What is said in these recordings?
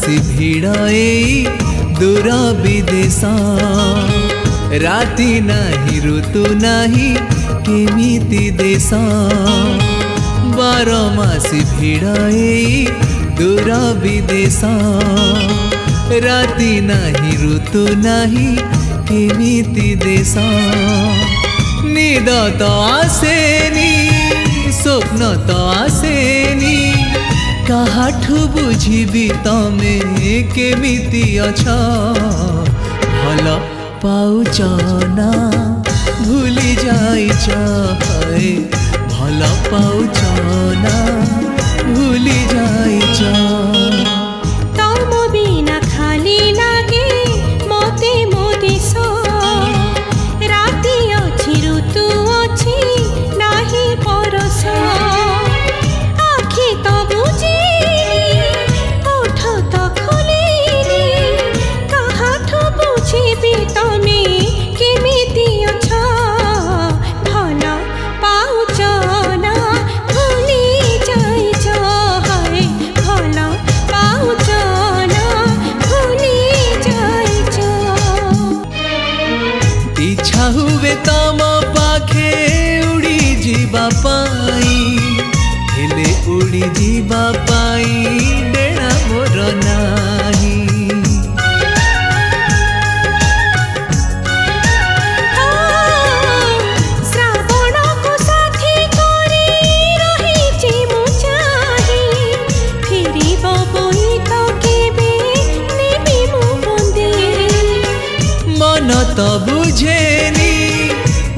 सी भिड़ाए दूरा विदेशा राति नहीं ऋतु नहीं केमी देशा बार मसी भिड़ाए दूरा विदेशा राति नहीं ऋतु नहीं केमी देशा निद तो आसेनी स्वप्न तो आसेनी ଆଠୁ ବୁଝିବି ତମେ କେମିତି ଅଛ ଭଲ ପାଉଛ ନା ଭୁଲି ଯାଇଛ ହଏ মনত বুঝেনি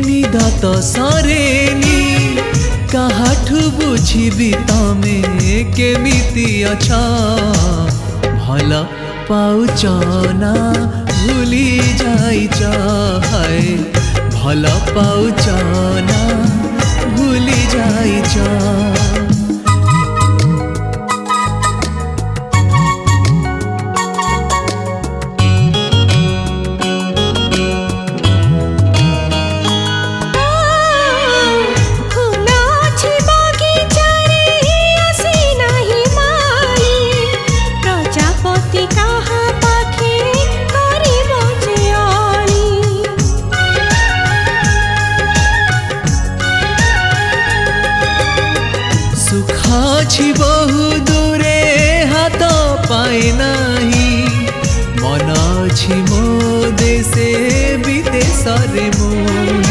নিদত সরেনি কাহাঠু বুঝিবি তমে কেমিতি অছ ভাল পাউছ না ভুলি যাইছ হায় ভাল পাউছ না ভুলি যাইছ আছি বহু দূরে হাত পাই নাহি মন ଅଛି ମୋ ଦେଶେ ବିଦେଶରେ ମୁଁ